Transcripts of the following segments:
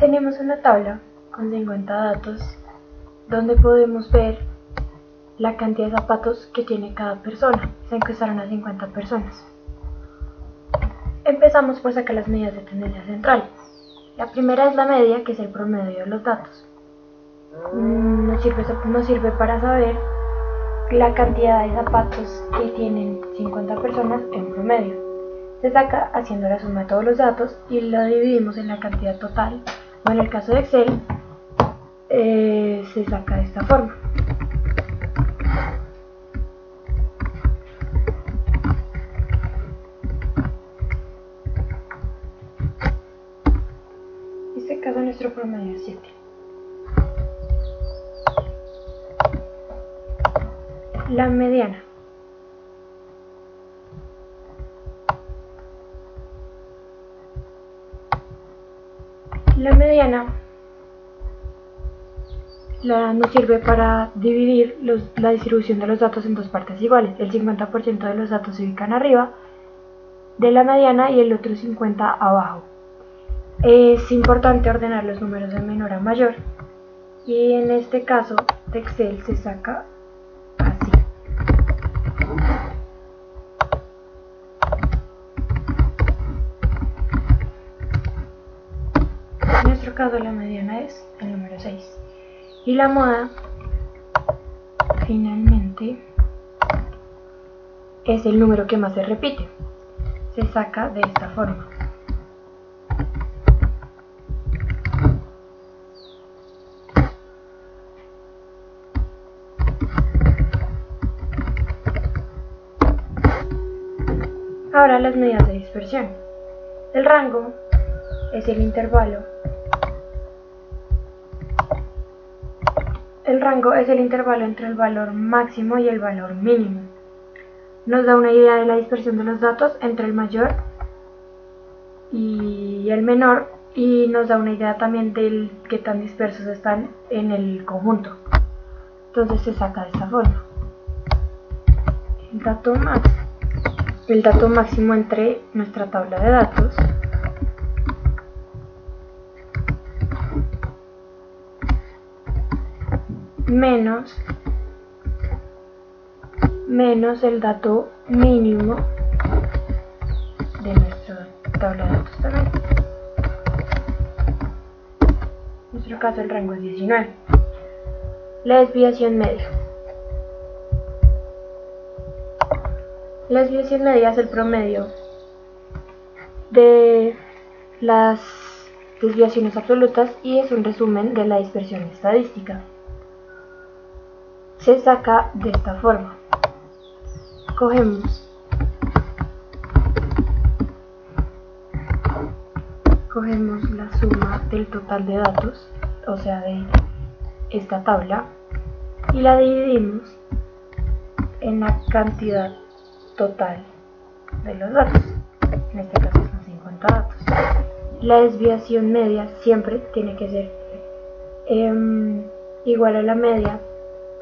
Tenemos una tabla con 50 datos donde podemos ver la cantidad de zapatos que tiene cada persona. Se encuestaron a 50 personas. Empezamos por sacar las medidas de tendencia central. La primera es la media, que es el promedio de los datos. Mm, nos sirve, nos sirve para saber la cantidad de zapatos que tienen 50 personas en promedio. Se saca haciendo la suma de todos los datos y lo dividimos en la cantidad total. O en el caso de Excel, eh, se saca de esta forma. En este caso nuestro promedio es 7. La mediana. La mediana la, nos sirve para dividir la distribución de los datos en dos partes iguales. El 50% de los datos se ubican arriba de la mediana y el otro 50% abajo. Es importante ordenar los números de menor a mayor y en este caso de Excel se saca así. Caso la mediana es el número 6. Y la moda, finalmente, es el número que más se repite. Se saca de esta forma. Ahora las medidas de dispersión. El rango es el intervalo El rango es el intervalo entre el valor máximo y el valor mínimo. Nos da una idea de la dispersión de los datos entre el mayor y el menor y nos da una idea también del qué tan dispersos están en el conjunto. Entonces se saca de esta forma. El dato, el dato máximo entre nuestra tabla de datos menos menos el dato mínimo de nuestra tabla de datos también. En nuestro caso el rango es 19. La desviación media. La desviación media es el promedio de las desviaciones absolutas y es un resumen de la dispersión estadística se saca de esta forma. Cogemos cogemos la suma del total de datos, o sea de esta tabla, y la dividimos en la cantidad total de los datos. En este caso son 50 datos. La desviación media siempre tiene que ser em, igual a la media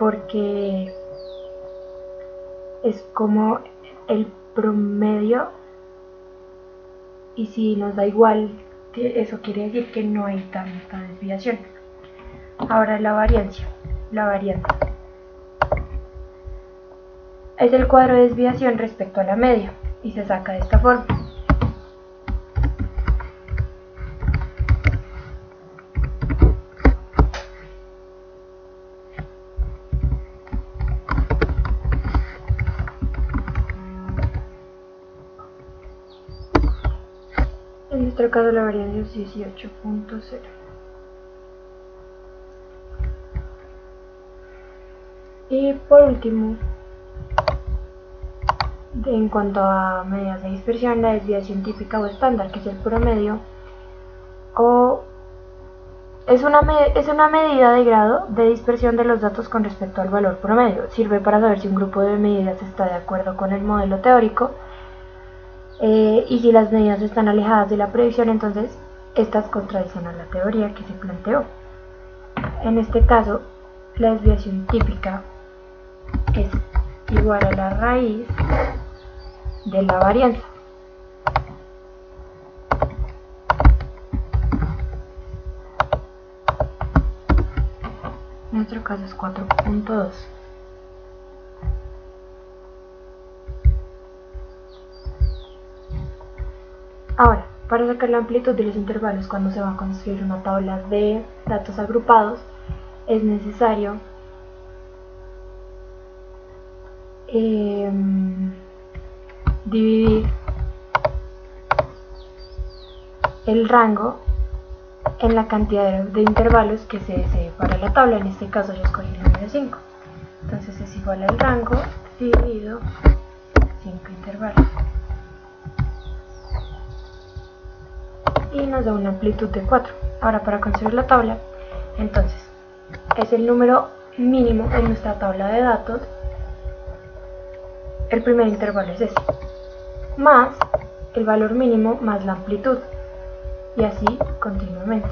porque es como el promedio y si nos da igual eso quiere decir que no hay tanta desviación. Ahora la variancia la variante. Es el cuadro de desviación respecto a la media y se saca de esta forma nuestro caso la variante es 18.0. Y por último, en cuanto a medidas de dispersión, la desviación típica o estándar, que es el promedio, o es una, es una medida de grado de dispersión de los datos con respecto al valor promedio. Sirve para saber si un grupo de medidas está de acuerdo con el modelo teórico eh, y si las medidas están alejadas de la previsión, entonces estas contradicen a la teoría que se planteó. En este caso, la desviación típica es igual a la raíz de la varianza. En nuestro caso es 4.2. Ahora, para sacar la amplitud de los intervalos cuando se va a construir una tabla de datos agrupados, es necesario em, dividir el rango en la cantidad de intervalos que se desee para la tabla. En este caso yo escogí el número 5. Entonces es igual al rango dividido 5 intervalos. Y nos da una amplitud de 4. Ahora para construir la tabla, entonces es el número mínimo en nuestra tabla de datos. El primer intervalo es este. Más el valor mínimo más la amplitud y así continuamente.